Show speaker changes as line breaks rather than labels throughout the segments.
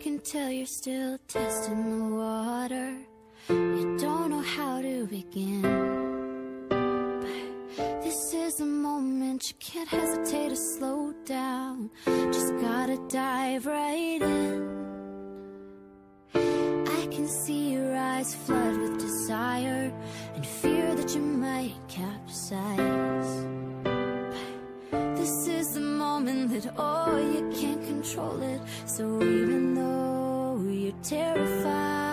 can tell you're still testing the water. You don't know how to begin. But this is the moment you can't hesitate to slow down. Just gotta dive right in. I can see your eyes flood with desire and fear that you might capsize. But this is the moment that oh, you can't control it. So even though you're terrified,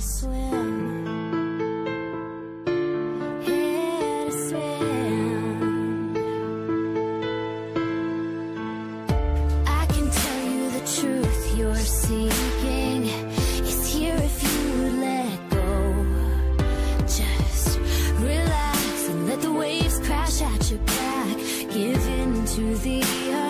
to swim. To swim. I can tell you the truth you're seeking is here if you let go. Just relax and let the waves crash at your back. Give in to the earth.